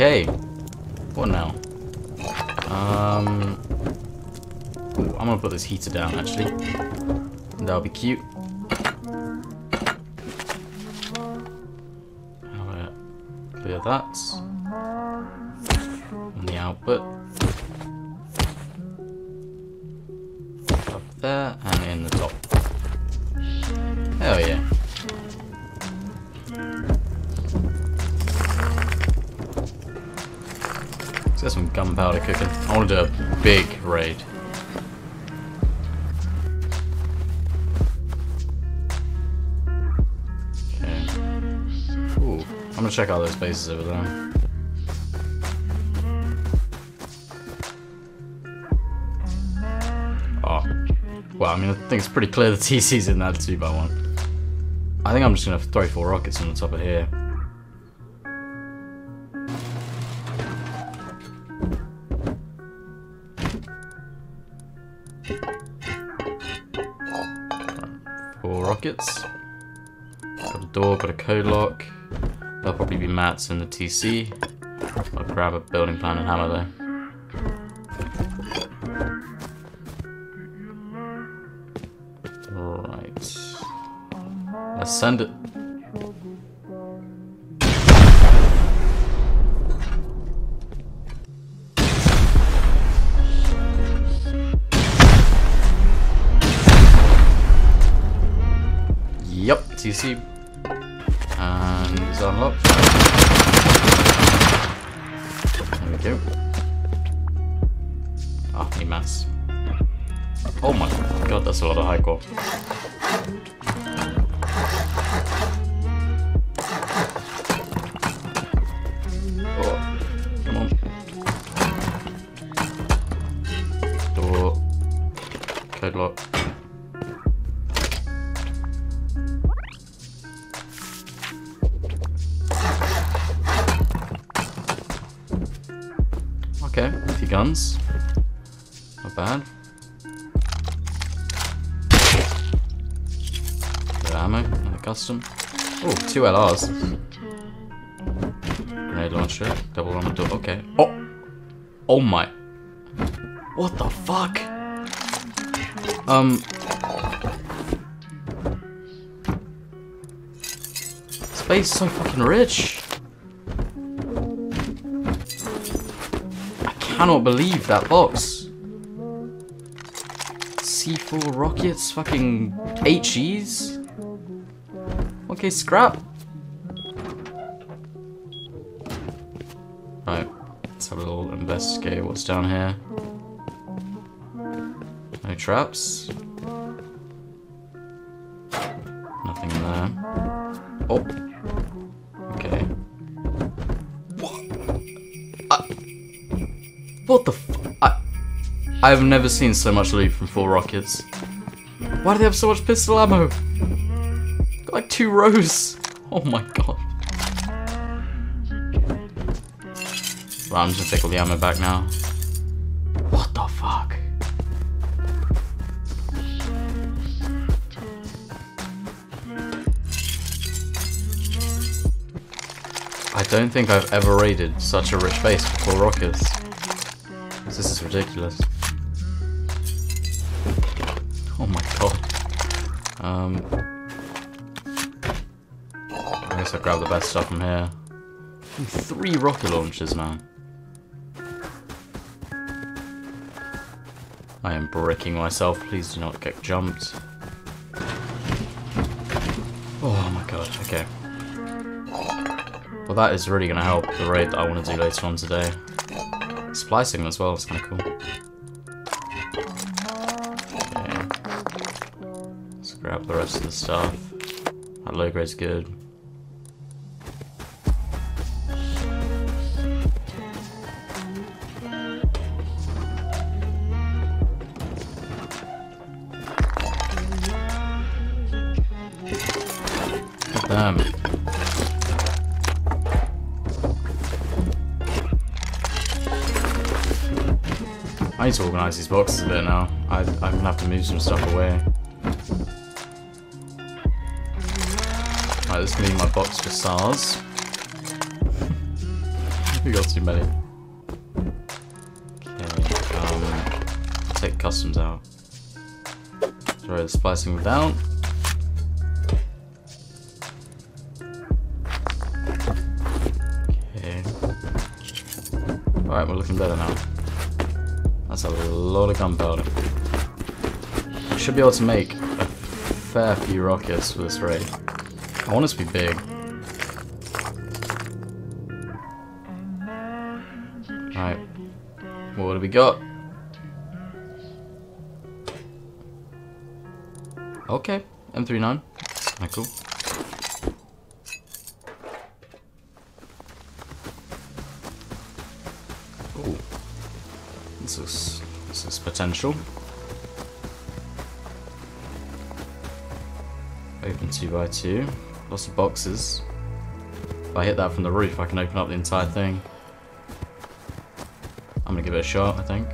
Okay. What now? Um, ooh, I'm gonna put this heater down actually. That'll be cute. Clear that. And the output. Cooking. I want to do a big raid. Okay. Ooh, I'm gonna check out those bases over there. Oh. Well, I mean, I think it's pretty clear the TC's in that 2 by one I think I'm just gonna throw four rockets on the top of here. Rockets. Got a door, got a code lock. There'll probably be mats in the TC. I'll grab a building plan and hammer though. Right. Let's send it. TC. And it's unlocked. There we go. Ah, oh, mass. Oh my god, that's a lot of high qual. Oh, come Okay, a few guns. Not bad. Bit ammo and a custom. Oh, two LRs. Grenade launcher, double the door. Okay. Oh! Oh my. What the fuck? Um. Space so fucking rich. Cannot believe that box. C4 rockets, fucking HEs. Okay, scrap. Right, let's have a little investigate what's down here. No traps. Nothing there. Oh. What the f- I, I've never seen so much loot from four rockets. Why do they have so much pistol ammo? Got like two rows. Oh my god. Well, I'm just gonna take all the ammo back now. What the fuck? I don't think I've ever raided such a rich base four rockets. Ridiculous. Oh my god. Um, I guess I'll grab the best stuff from here. Three rocket launchers, man. I am bricking myself. Please do not get jumped. Oh my god, okay. Well, that is really going to help the raid that I want to do later on today. Splicing as well, it's kind of cool. Okay. Let's grab the rest of the stuff. That low grade's good. Damn. Need to organise these boxes a bit now. I, I'm gonna have to move some stuff away. Right, this is gonna my box for SARS. we got too many. Okay, um, take customs out. Throw the splicing down. Okay. Alright, we're looking better now. Lot of gunpowder. Should be able to make a fair few rockets for this raid. I want us to be big. Alright. What do we got? Okay, M39. Kinda cool. Potential. Open two by two. Lots of boxes. If I hit that from the roof, I can open up the entire thing. I'm gonna give it a shot, I think.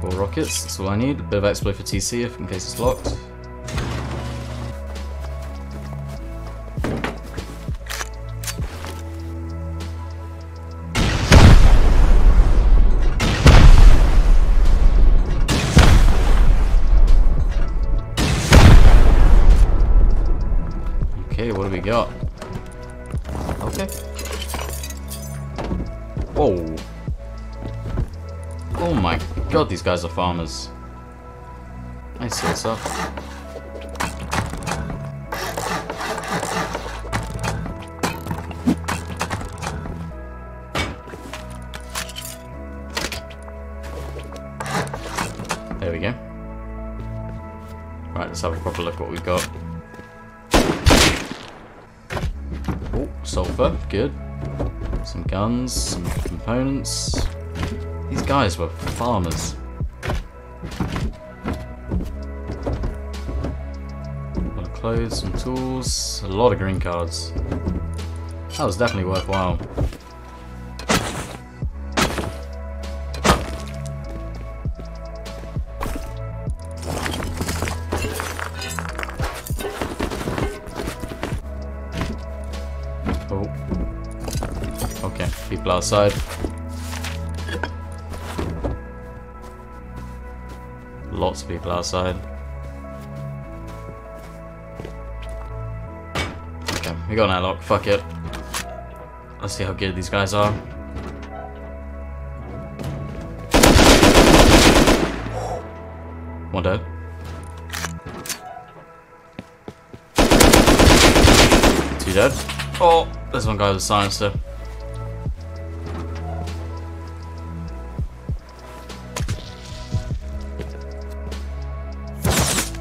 Four rockets, that's all I need. A bit of exploit for TC if in case it's locked. These guys are farmers. I see what's up. There we go. Right, let's have a proper look what we've got. Oh, sulfur, good. Some guns, some components. These guys were farmers. A lot of clothes, some tools, a lot of green cards. That was definitely worthwhile. Oh. Outside. People outside. Okay, we got an airlock, fuck it. Let's see how good these guys are. One dead. Two dead. Oh, there's one guy with a silencer.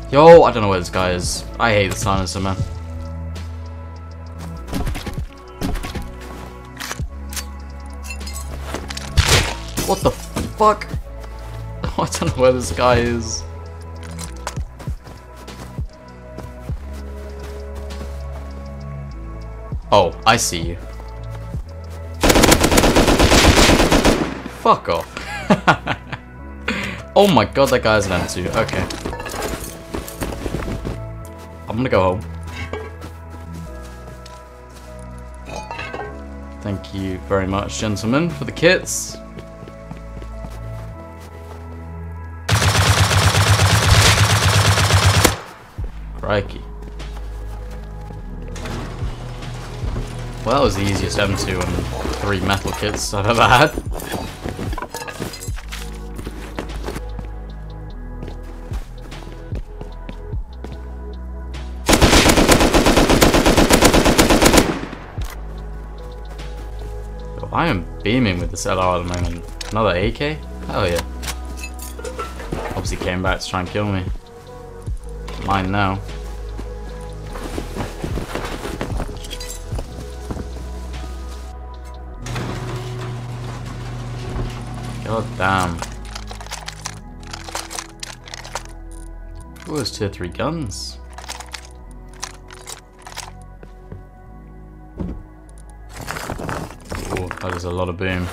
Yo, I don't know where this guy is. I hate the silencer, man. What the fuck? I don't know where this guy is. Oh, I see you. Fuck off. oh my god, that guy's an M2. Okay. I'm gonna go home. Thank you very much, gentlemen, for the kits. Crikey. Well, that was the easiest M2 and three metal kits I've ever had. Beaming with this LR at the moment. Another AK? Hell yeah. Obviously came back to try and kill me. Mine now. God damn. Ooh, there's or three guns. there's a lot of boom.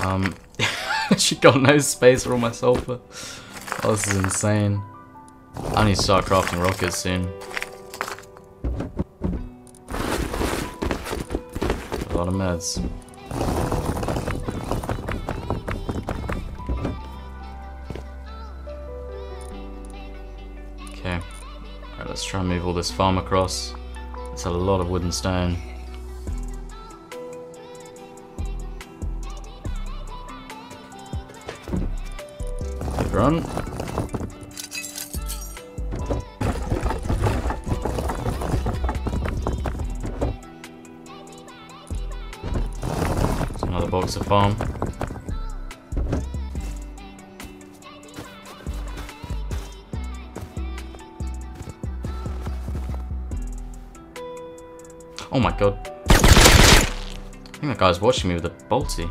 Um, she got no space for all my sulfur. Oh, this is insane. I need to start crafting rockets soon. A lot of meds. Let's try and move all this farm across. It's a lot of wood and stone. Run. There's another box of farm. Oh my god. I think that guy's watching me with a bolty.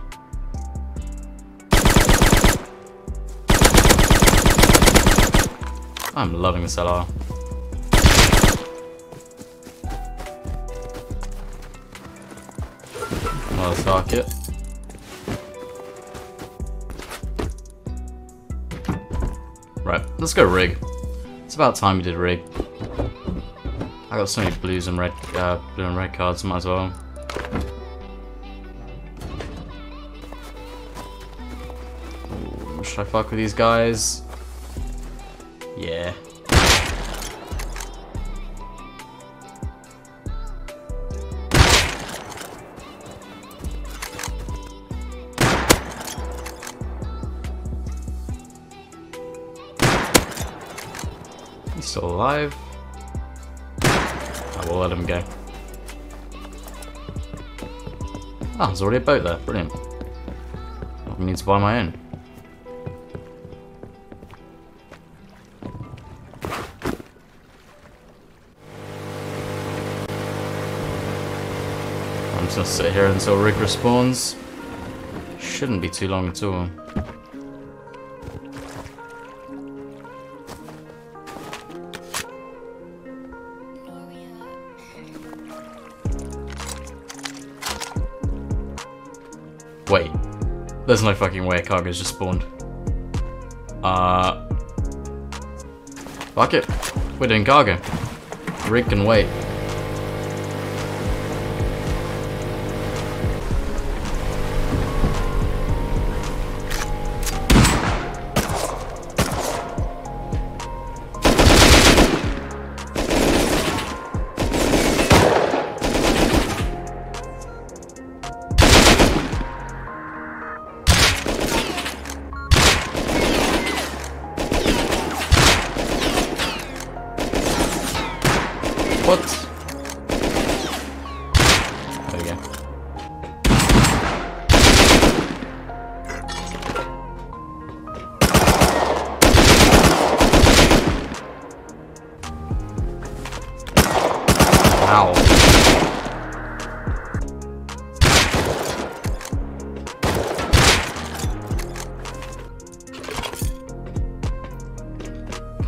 I'm loving this LR. Another socket. Right, let's go rig. It's about time we did rig. I got so many blues and red, uh, blue and red cards, might as well. Ooh, should I fuck with these guys? Yeah. He's still alive. I will let him go. Ah, there's already a boat there. Brilliant. I need to buy my own. I'm just gonna sit here until rig respawns. Shouldn't be too long at all. There's no fucking way cargo's just spawned. Uh... Fuck it. We're doing cargo. Rig can wait.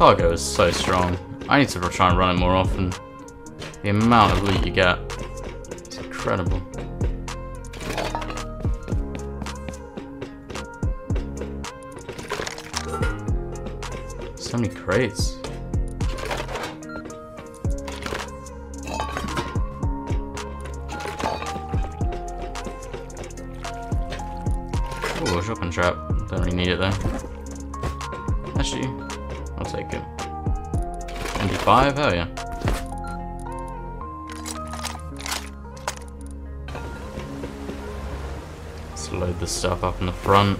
Cargo is so strong. I need to try and run it more often. The amount of loot you get. It's incredible. So many crates. Ooh, a shotgun trap. Don't really need it though. 25? Hell yeah. Let's load the stuff up in the front.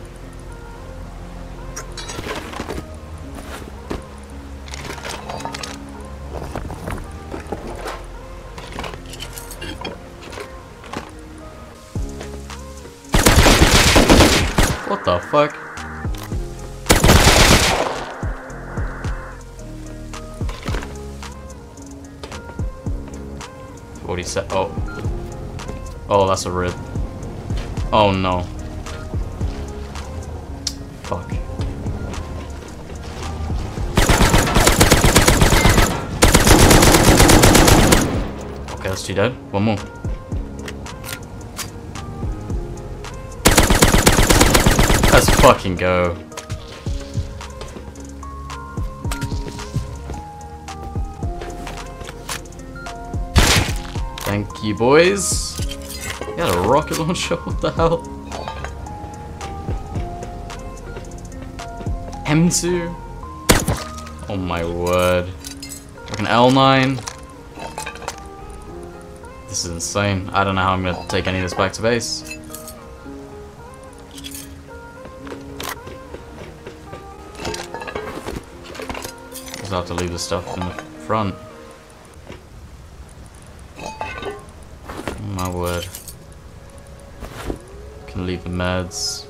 What the fuck? Set. Oh. Oh, that's a rip. Oh no. Fuck. Okay, that's two dead. One more. Let's fucking go. Thank you, boys. You got a rocket launcher? What the hell? M2? Oh my word. Like an L9? This is insane. I don't know how I'm gonna take any of this back to base. Just have to leave the stuff in the front. Meds.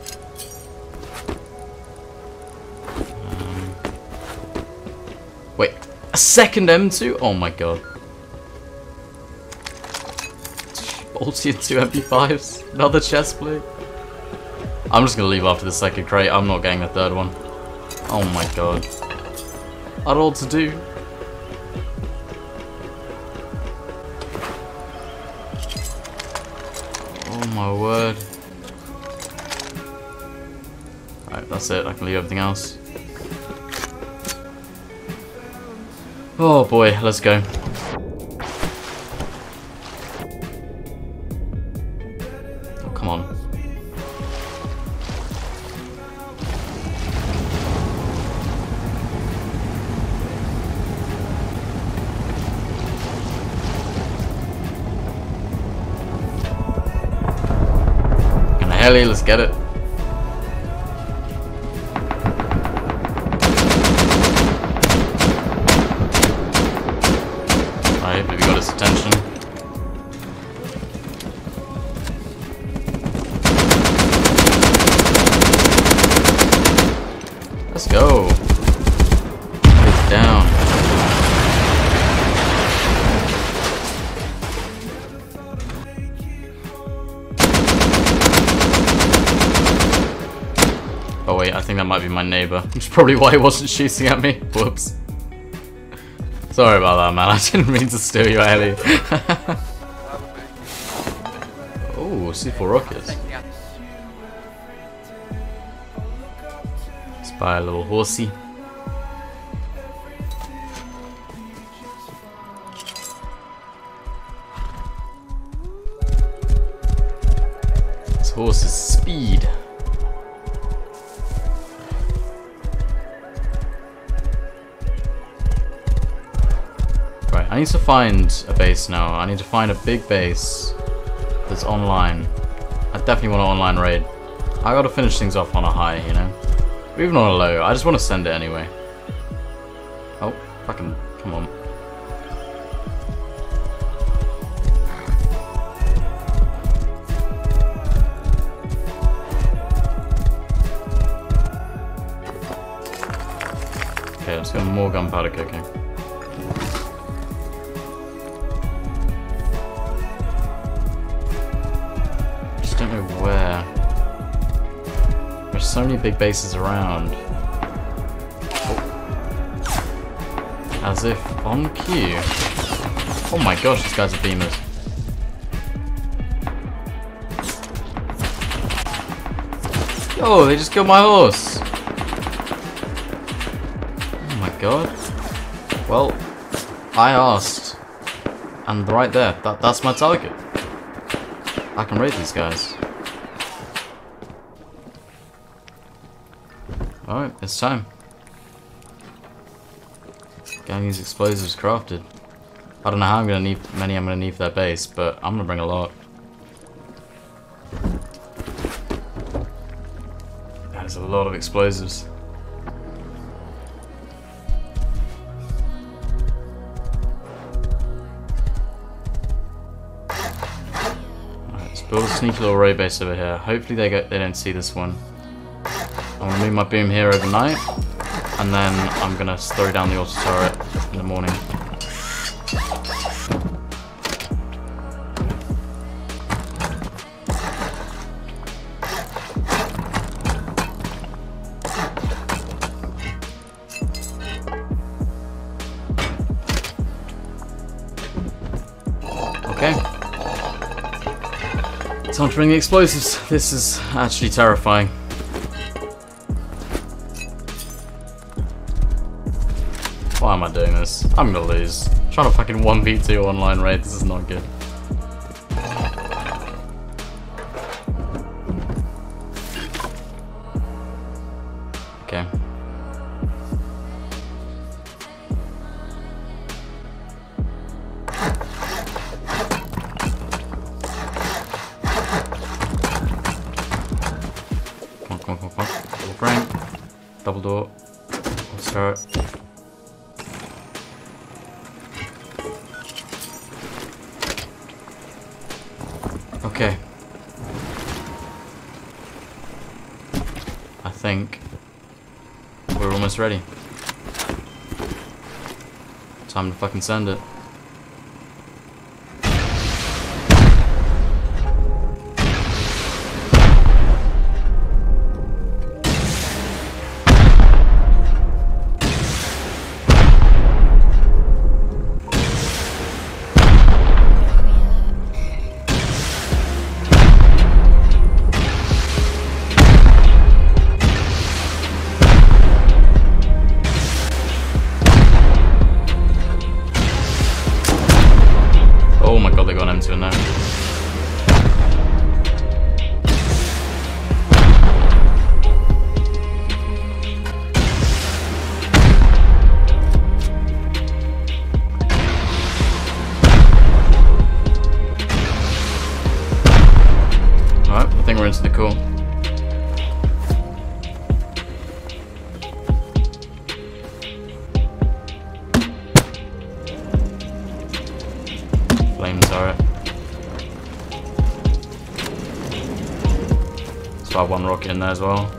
Um, wait, a second M2? Oh my god. Bolty and two MP5s. Another chest plate. I'm just gonna leave after the second crate. I'm not getting the third one. Oh my god. Know what to do. That's it. I can leave everything else. Oh boy, let's go. Oh, come on. Heli, let's get it. My neighbor. Which is probably why he wasn't shooting at me. Whoops. Sorry about that, man. I didn't mean to steal your heli. oh, C4 rockets. Let's a little horsey. Need to find a base now. I need to find a big base that's online. I definitely want an online raid. I gotta finish things off on a high, you know? Or even on a low. I just want to send it anyway. Oh, fucking, come on. Okay, let's get more gunpowder cooking. Don't know where. There's so many big bases around. Oh. As if on cue. Oh my gosh, these guys are beamers. Yo, they just killed my horse. Oh my god. Well, I asked. And right there, that, that's my target. I can raid these guys. Alright, it's time. Getting these explosives crafted. I don't know how I'm gonna need many I'm gonna need for that base, but I'm gonna bring a lot. That is a lot of explosives. Alright, let's build a sneaky little raid base over here. Hopefully they go, they don't see this one. I'm gonna move my boom here overnight, and then I'm gonna throw down the auto turret in the morning. Okay. Time to bring the explosives. This is actually terrifying. Am I doing this? I'm gonna lose. I'm trying to fucking 1v2 online raid, this is not good. Think we're almost ready. Time to fucking send it. There as well.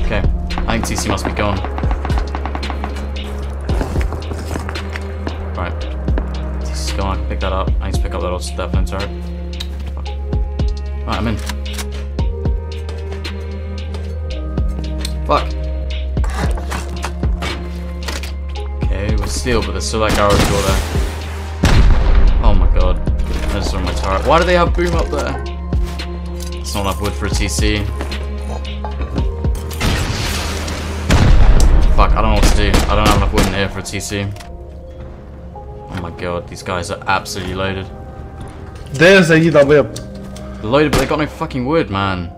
Okay, I think TC must be gone. Right, TC's gone, I can pick that up. I need to pick up that that flame turret. Right, I'm in. Fuck. Okay, we're sealed, but there's still that garage door there. Oh my god. Just on my turret. Why do they have boom up there? Not enough wood for a TC. Fuck, I don't know what to do. I don't have enough wood in here for a TC. Oh my god, these guys are absolutely loaded. There's a EW. They're loaded, but they got no fucking wood, man.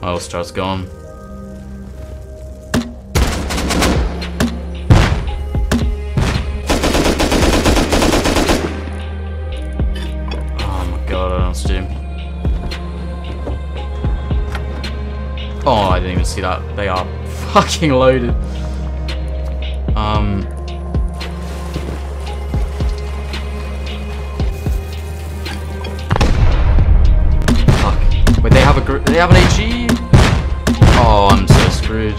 Oh, Star's gone. See that. They are fucking loaded. Um. Fuck. Wait, they have a they have an AG? Oh, I'm so screwed.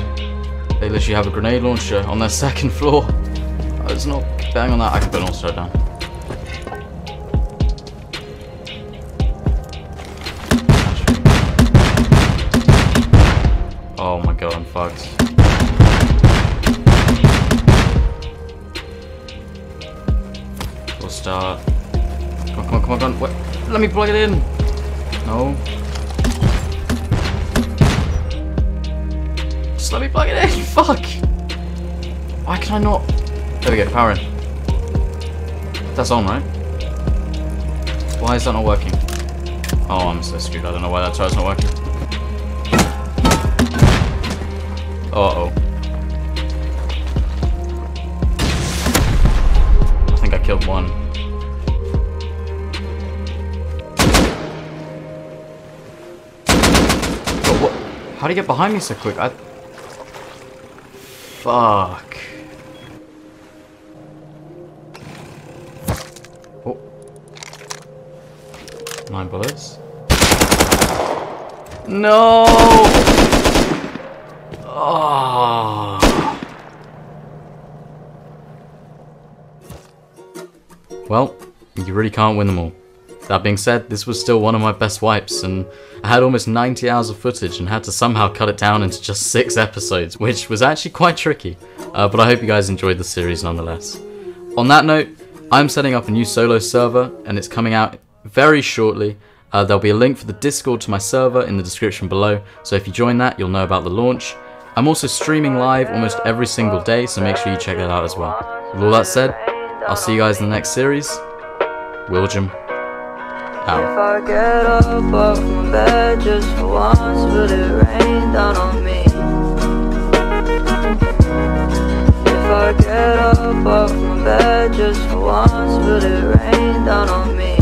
They literally have a grenade launcher on their second floor. I was not bang on that. I can put an all-star down. I'm fucked. We'll start. Come on, come on, come on, come on. Let me plug it in. No. Just let me plug it in. Fuck. Why can I not? There we go. Power in. That's on, right? Why is that not working? Oh, I'm so screwed. I don't know why that turret's not working. Uh oh. I think I killed one. But what? How do you get behind me so quick? I. Fuck. Oh. Nine bullets. No! Well, you really can't win them all. That being said, this was still one of my best wipes, and I had almost 90 hours of footage and had to somehow cut it down into just 6 episodes, which was actually quite tricky. Uh, but I hope you guys enjoyed the series nonetheless. On that note, I'm setting up a new solo server, and it's coming out very shortly. Uh, there'll be a link for the Discord to my server in the description below, so if you join that, you'll know about the launch. I'm also streaming live almost every single day, so make sure you check that out as well. With all that said, I'll see you guys in the next series. Willjum, Out. If I get up off my bed just for once, will it rain down on me? If I get up off my bed just for once, will it rain down on me?